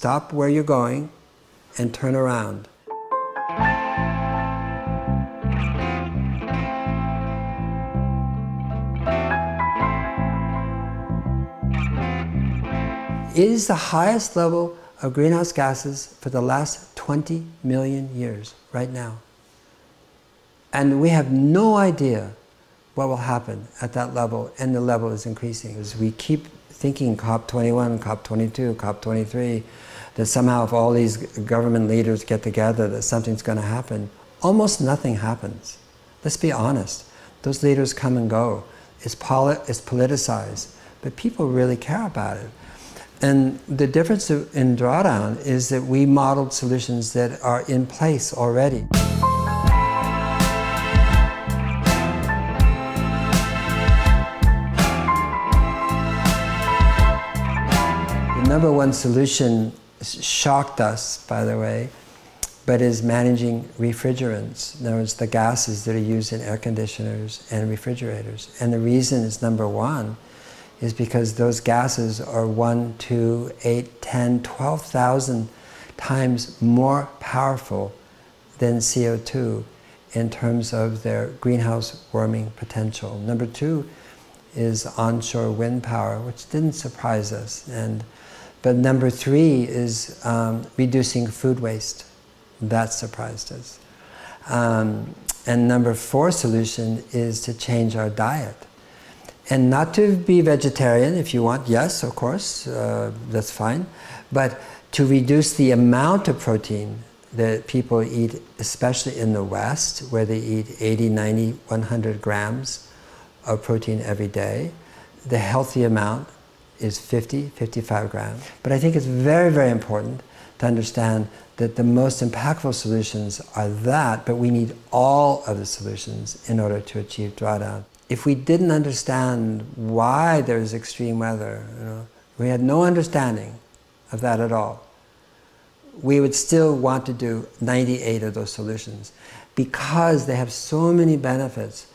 Stop where you're going and turn around. It is the highest level of greenhouse gases for the last 20 million years right now. And we have no idea what will happen at that level, and the level is increasing. As we keep thinking COP21, COP22, COP23, that somehow if all these government leaders get together that something's going to happen, almost nothing happens. Let's be honest. Those leaders come and go. It's, poli it's politicized, but people really care about it. And the difference in drawdown is that we modeled solutions that are in place already. Number one solution shocked us, by the way, but is managing refrigerants. In other words, the gases that are used in air conditioners and refrigerators. And the reason is number one is because those gases are 1, 2, 8, 10, 12,000 times more powerful than CO2 in terms of their greenhouse warming potential. Number two is onshore wind power, which didn't surprise us. And, but number three is um, reducing food waste. That surprised us. Um, and number four solution is to change our diet. And not to be vegetarian if you want, yes, of course, uh, that's fine. But to reduce the amount of protein that people eat, especially in the West, where they eat 80, 90, 100 grams of protein every day, the healthy amount is 50, 55 grams. But I think it's very, very important to understand that the most impactful solutions are that, but we need all of the solutions in order to achieve drawdown if we didn't understand why there's extreme weather, you know, we had no understanding of that at all, we would still want to do 98 of those solutions because they have so many benefits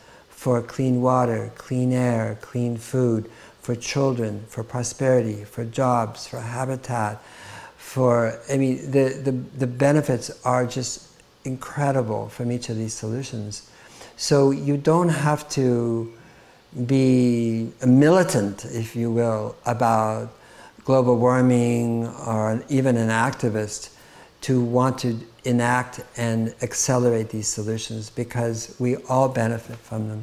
for clean water, clean air, clean food, for children, for prosperity, for jobs, for habitat, for, I mean, the, the, the benefits are just incredible from each of these solutions. So you don't have to be a militant, if you will, about global warming or even an activist to want to enact and accelerate these solutions because we all benefit from them.